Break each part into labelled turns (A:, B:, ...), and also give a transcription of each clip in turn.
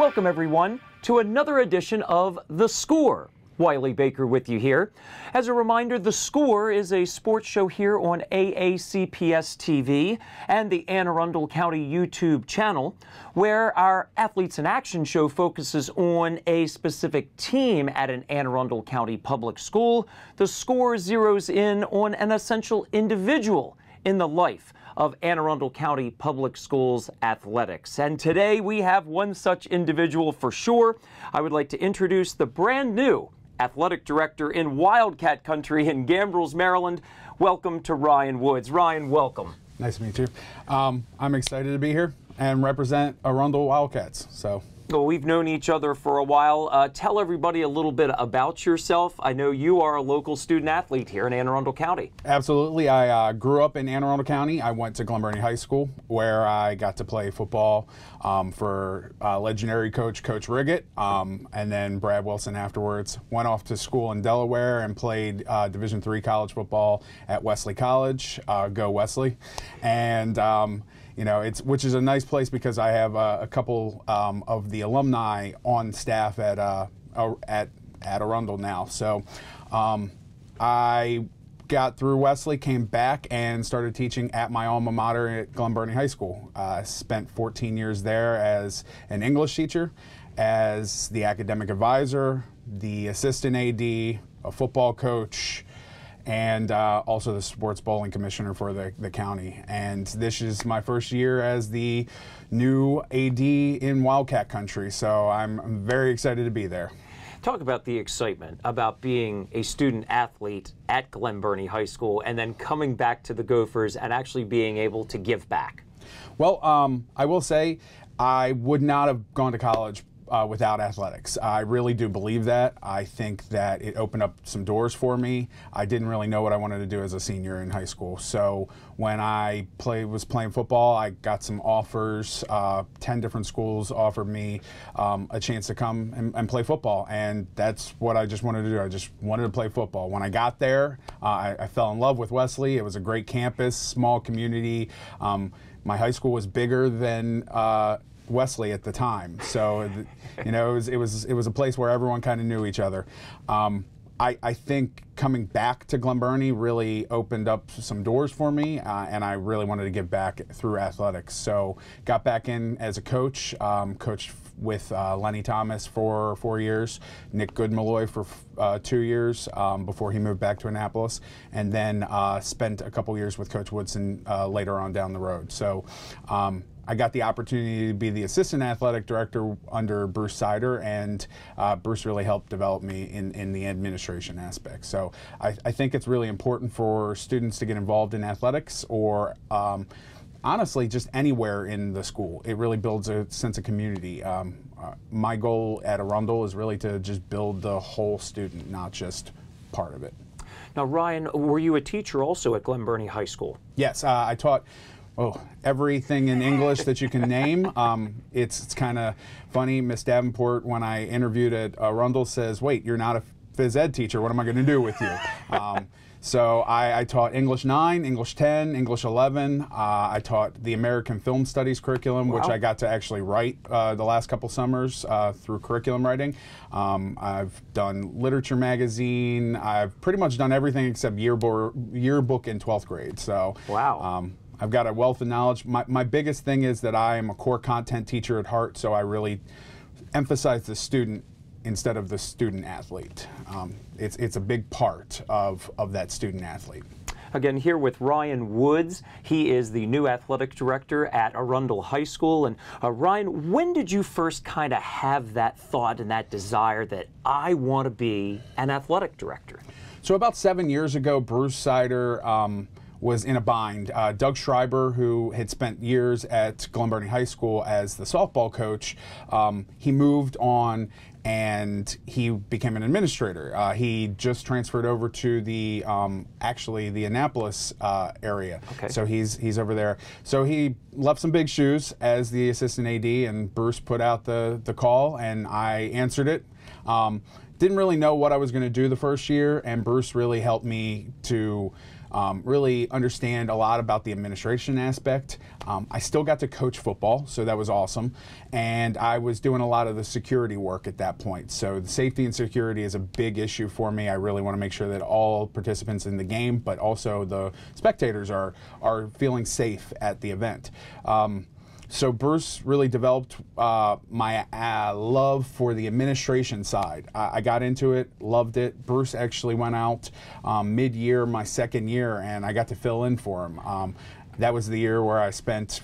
A: Welcome, everyone, to another edition of The Score. Wiley Baker with you here. As a reminder, The Score is a sports show here on AACPS TV and the Anne Arundel County YouTube channel, where our Athletes in Action show focuses on a specific team at an Anne Arundel County public school. The Score zeroes in on an essential individual in the life of Anne Arundel County Public Schools athletics. And today we have one such individual for sure. I would like to introduce the brand new athletic director in Wildcat Country in Gambrills, Maryland. Welcome to Ryan Woods. Ryan, welcome.
B: Nice to meet you. Um, I'm excited to be here and represent Arundel Wildcats. So
A: well, we've known each other for a while. Uh, tell everybody a little bit about yourself. I know you are a local student athlete here in Anne Arundel County.
B: Absolutely. I uh, grew up in Anne Arundel County. I went to Glen Burnie High School where I got to play football um, for uh, legendary coach Coach Riggett, um, and then Brad Wilson afterwards. Went off to school in Delaware and played uh, Division three college football at Wesley College. Uh, go Wesley, and. Um, you know, it's which is a nice place because I have uh, a couple um, of the alumni on staff at uh, at at Arundel now. So um, I got through Wesley, came back, and started teaching at my alma mater at Glen Burnie High School. Uh, spent 14 years there as an English teacher, as the academic advisor, the assistant AD, a football coach and uh, also the sports bowling commissioner for the, the county. And this is my first year as the new AD in Wildcat Country, so I'm, very excited to be there.
A: Talk about the excitement about being a student athlete at Glen Burnie High School and then coming back to the Gophers and actually being able to give back.
B: Well, um, I will say I would not have gone to college uh, without athletics. I really do believe that. I think that it opened up some doors for me. I didn't really know what I wanted to do as a senior in high school. So when I play, was playing football, I got some offers. Uh, Ten different schools offered me um, a chance to come and, and, play football, and that's what I just wanted to do. I just wanted to play football. When I got there, uh, I, I, fell in love with Wesley. It was a great campus, small community. Um, my high school was bigger than uh, Wesley at the time. So, you know, it was it was it was a place where everyone kind of knew each other. Um, I, I, think coming back to Glen Burnie really opened up some doors for me, uh, and I really wanted to give back through athletics. So, got back in as a coach, um, coached with uh, Lenny Thomas for four years, Nick Goodmalloy for uh, two years um, before he moved back to Annapolis, and then uh, spent a couple years with Coach Woodson uh, later on down the road. So. Um, I got the opportunity to be the assistant athletic director under Bruce Sider, and uh, Bruce really helped develop me in, in the administration aspect. So I, I, think it's really important for students to get involved in athletics or um, honestly just anywhere in the school. It really builds a sense of community. Um, uh, my goal at Arundel is really to just build the whole student, not just part of it.
A: Now, Ryan, were you a teacher also at Glen Burnie High School?
B: Yes, uh, I taught oh, everything in English that you can name. Um, it's it's kind of funny. Miss Davenport, when I interviewed at Arundel, says, "Wait, you're not a phys ed teacher. What am I going to do with you?" Um, so I, I, taught English 9, English 10, English 11. Uh, I taught the American Film Studies curriculum, wow. which I got to actually write uh, the last couple summers uh, through curriculum writing. Um, I've done literature magazine. I've pretty much done everything except yearbook, yearbook in 12th grade. So
A: wow. Um,
B: I've got a wealth of knowledge. My, my biggest thing is that I am a core content teacher at heart, so I really emphasize the student instead of the student athlete. Um, it's, it's a big part of, of that student athlete.
A: Again, here with Ryan Woods. He is the new athletic director at Arundel High School. And uh, Ryan, when did you first kind of have that thought and that desire that I want to be an athletic director?
B: So about seven years ago, Bruce Sider um, was in a bind. Uh, Doug Schreiber, who had spent years at Glen Burnie High School as the softball coach, um, he moved on and he became an administrator. Uh, he just transferred over to the um, actually the Annapolis uh, area. Okay. So he's he's over there. So he left some big shoes as the assistant AD, and Bruce put out the the call, and I answered it. Um, didn't really know what I was going to do the first year, and Bruce really helped me to um, really understand a lot about the administration aspect. Um, I still got to coach football, so that was awesome. And I was doing a lot of the security work at that point. So the safety and security is a big issue for me. I really want to make sure that all participants in the game, but also the spectators, are are feeling safe at the event. Um, so Bruce really developed uh, my uh, love for the administration side. I, I, got into it, loved it. Bruce actually went out um, mid-year, my second year, and I got to fill in for him. Um, that was the year where I spent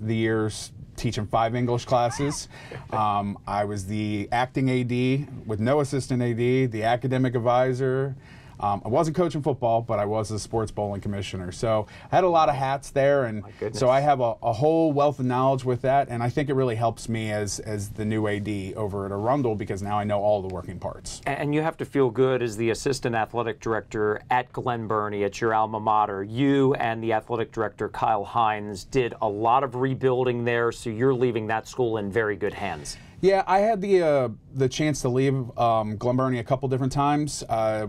B: the years teaching five English classes. Um, I was the acting AD with no assistant AD, the academic advisor, um, I wasn't coaching football, but I was a sports bowling commissioner. So I had a lot of hats there, and so I have a, a, whole wealth of knowledge with that. And I think it really helps me as as the new AD over at Arundel because now I know all the working parts.
A: And you have to feel good as the assistant athletic director at Glen Burnie at your alma mater. You and the athletic director Kyle Hines did a lot of rebuilding there, so you're leaving that school in very good hands.
B: Yeah, I had the uh, the chance to leave um, Glen Burnie a couple different times. Uh,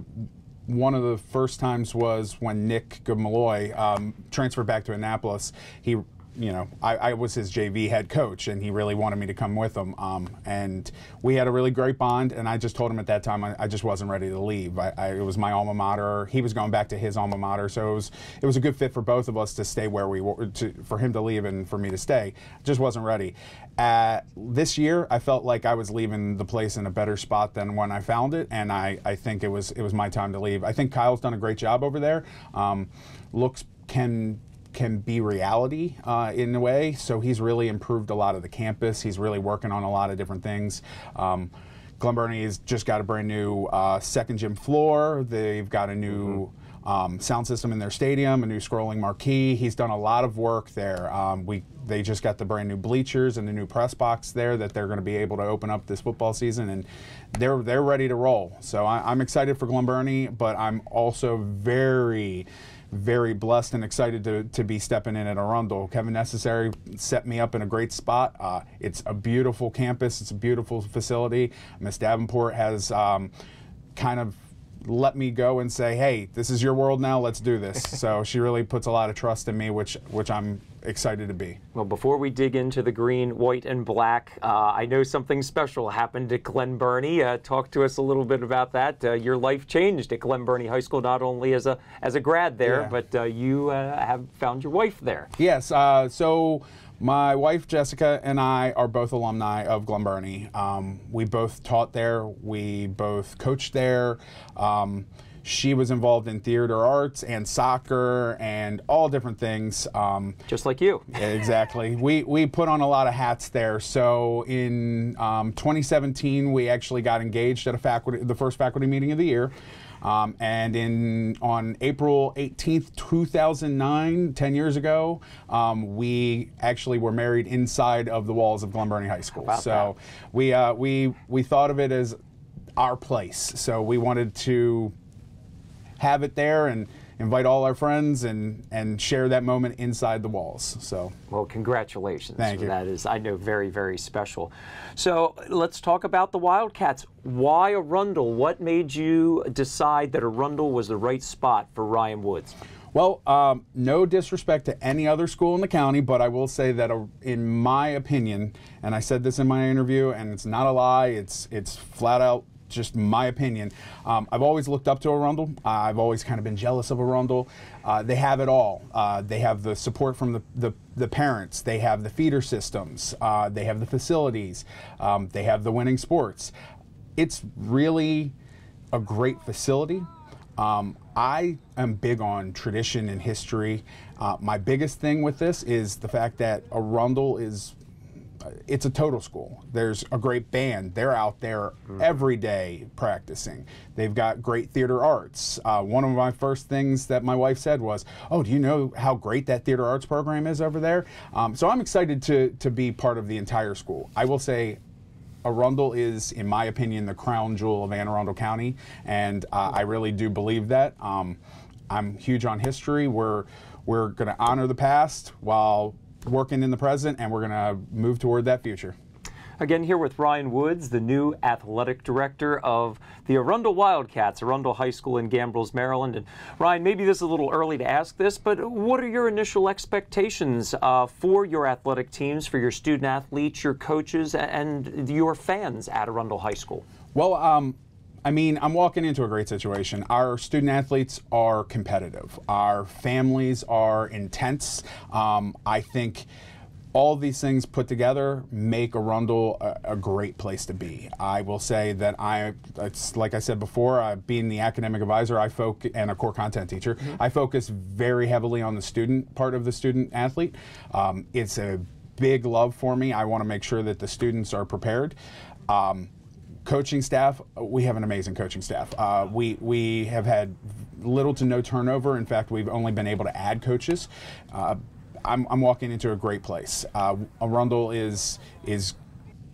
B: one of the first times was when Nick Malloy um, transferred back to Annapolis. He you know, I, I, was his JV head coach, and he really wanted me to come with him. Um, and we had a really great bond. And I just told him at that time I, I just wasn't ready to leave. I, it was my alma mater. He was going back to his alma mater, so it was it was a good fit for both of us to stay where we were, to, for him to leave and for me to stay. Just wasn't ready. At this year, I felt like I was leaving the place in a better spot than when I found it, and I, I think it was it was my time to leave. I think Kyle's done a great job over there. Um, looks can can be reality uh, in a way. So he's really improved a lot of the campus. He's really working on a lot of different things. Um, Glen Burnie has just got a brand new uh, second gym floor. They've got a new mm-hmm. um, sound system in their stadium, a new scrolling marquee. He's done a lot of work there. Um, we they just got the brand new bleachers and the new press box there that they're going to be able to open up this football season, and they're they're ready to roll. So I, I'm excited for Glen Burnie, but I'm also very very blessed and excited to, to be stepping in at Arundel. Kevin Necessary set me up in a great spot. Uh, it's a beautiful campus. It's a beautiful facility. Miss Davenport has um, kind of let me go and say, "Hey, this is your world now. Let's do this." so she really puts a lot of trust in me, which which I'm excited to be.
A: Well, before we dig into the green, white, and black, uh, I know something special happened at Glen Burnie. Uh, talk to us a little bit about that. Uh, your life changed at Glen Burnie High School, not only as a as a grad there, yeah. but uh, you uh, have found your wife there.
B: Yes. Uh, so. My wife Jessica and I are both alumni of Glen Burnie. Um, we both taught there. We both coached there. Um, she was involved in theater arts and soccer and all different things. Um,
A: Just like you.
B: exactly. We, we put on a lot of hats there. So in um, 2017, we actually got engaged at a faculty, the first faculty meeting of the year. Um, and in on April 18th, 2009, 10 years ago, um, we actually were married inside of the walls of Glen Burnie High School. So that? we uh, we we thought of it as our place. So we wanted to have it there and invite all our friends and and share that moment inside the walls. So
A: well, congratulations.
B: Thank you.
A: That is, I know, very very special. So let's talk about the Wildcats. Why Arundel? What made you decide that Arundel was the right spot for Ryan Woods?
B: Well, um, no disrespect to any other school in the county, but I will say that, uh, in my opinion, and I said this in my interview, and it's not a lie. It's it's flat out just my opinion. Um, I've always looked up to Arundel. Uh, I've always kind of been jealous of Arundel. Uh, they have it all. Uh, they have the support from the, the, the, parents. They have the feeder systems. Uh, they have the facilities. Um, they have the winning sports. It's really a great facility. Um, I am big on tradition and history. Uh, my biggest thing with this is the fact that Arundel is it's a total school. There's a great band. They're out there mm. every day practicing. They've got great theater arts. Uh, one of my first things that my wife said was, "Oh, do you know how great that theater arts program is over there?" Um, so I'm excited to to be part of the entire school. I will say. Arundel is, in my opinion, the crown jewel of Anne Arundel County, and uh, I really do believe that. Um, I'm huge on history. We're we're going to honor the past while working in the present, and we're going to move toward that future.
A: Again, here with Ryan Woods, the new athletic director of the Arundel Wildcats, Arundel High School in Gambrills, Maryland. And Ryan, maybe this is a little early to ask this, but what are your initial expectations uh, for your athletic teams, for your student athletes, your coaches, and your fans at Arundel High School?
B: Well, um, I mean, I'm walking into a great situation. Our student athletes are competitive. Our families are intense. Um, I think all these things put together make Arundel a, a, great place to be. I will say that I, it's like I said before, uh, being the academic advisor, I focus and a core content teacher, mm -hmm. I focus very heavily on the student part of the student athlete. Um, it's a big love for me. I want to make sure that the students are prepared. Um, coaching staff, we have an amazing coaching staff. Uh, we we have had little to no turnover. In fact, we've only been able to add coaches. Uh, I'm, I'm walking into a great place. Uh, Arundel is is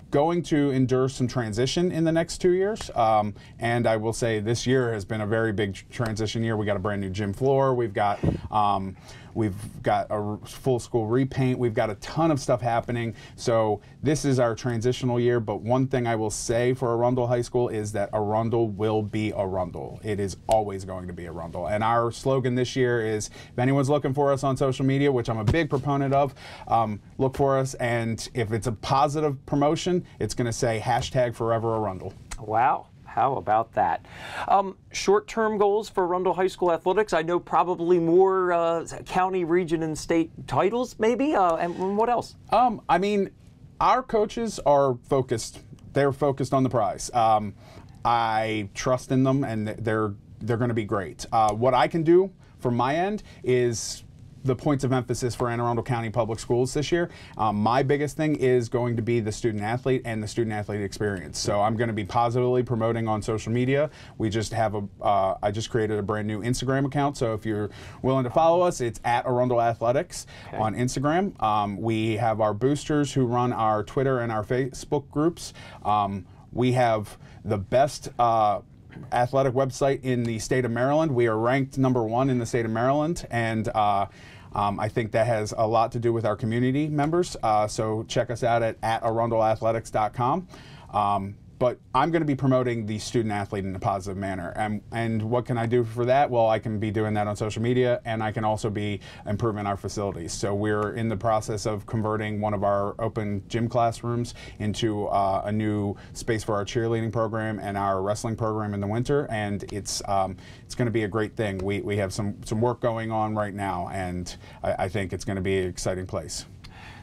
B: going to endure some transition in the next two years. Um, and I will say this year has been a very big transition year. We got a brand new gym floor. We've got um, we've got a full school repaint. We've got a ton of stuff happening. So this is our transitional year. But one thing I will say for Arundel High School is that Arundel will be Arundel. It is always going to be Arundel. And our slogan this year is if anyone's looking for us on social media, which I'm a big proponent of, um, look for us. And if it's a positive promotion, it's going to say hashtag forever Arundel.
A: Wow. How about that? Um, Short-term goals for Rundle High School athletics. I know probably more uh, county, region, and state titles, maybe. Uh, and what else?
B: Um, I mean, our coaches are focused. They're focused on the prize. Um, I trust in them, and they're they're going to be great. Uh, what I can do from my end is the points of emphasis for Anne Arundel County Public Schools this year. Um, my biggest thing is going to be the student athlete and the student athlete experience. So I'm going to be positively promoting on social media. We just have a, uh, I just created a brand new Instagram account. So if you're willing to follow us, it's at Arundel Athletics okay. on Instagram. Um, we have our boosters who run our Twitter and our Facebook groups. Um, we have the best uh, athletic website in the state of Maryland. We are ranked number one in the state of Maryland, and uh, um, I think that has a lot to do with our community members. Uh, so check us out at, at arundelathletics.com. Um, but I'm going to be promoting the student athlete in a positive manner. And, and what can I do for that? Well, I can be doing that on social media, and I can also be improving our facilities. So we're in the process of converting one of our open gym classrooms into uh, a new space for our cheerleading program and our wrestling program in the winter, and it's um, it's going to be a great thing. We, we have some, some work going on right now, and I, I think it's going to be an exciting place.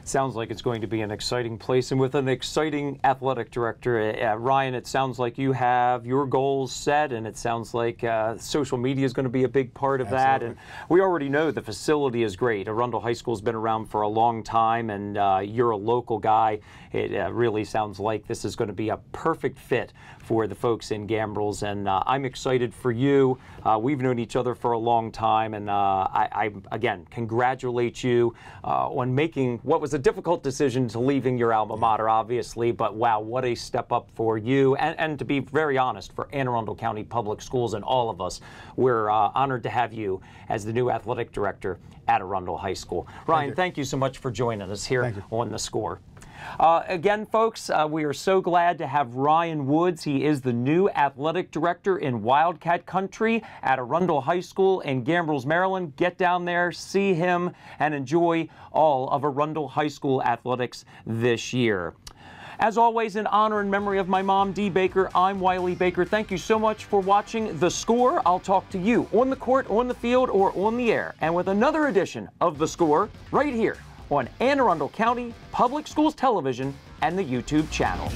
A: Sounds like it's going to be an exciting place and with an exciting athletic director. Uh, Ryan, it sounds like you have your goals set and it sounds like uh, social media is going to be a big part of Absolutely. that. And we already know the facility is great. Arundel High School has been around for a long time and uh, you're a local guy. It uh, really sounds like this is going to be a perfect fit for the folks in Gambrills and uh, I'm excited for you. Uh, we've known each other for a long time and I, I, again, congratulate you on making what was was a difficult decision to leaving your alma mater, obviously, but wow, what a step up for you. And, and to be very honest, for Anne Arundel County Public Schools and all of us, we're uh, honored to have you as the new athletic director at Arundel High School. Ryan, thank you, thank you so much for joining us here on The Score. Uh, again, folks, uh, we are so glad to have Ryan Woods. He is the new athletic director in Wildcat Country at Arundel High School in Gambrills, Maryland. Get down there, see him, and enjoy all of Arundel High School athletics this year. As always, in honor and memory of my mom, Dee Baker, I'm Wiley Baker. Thank you so much for watching The Score. I'll talk to you on the court, on the field, or on the air, and with another edition of The Score right here on Anne Arundel County Public Schools Television and the YouTube channel.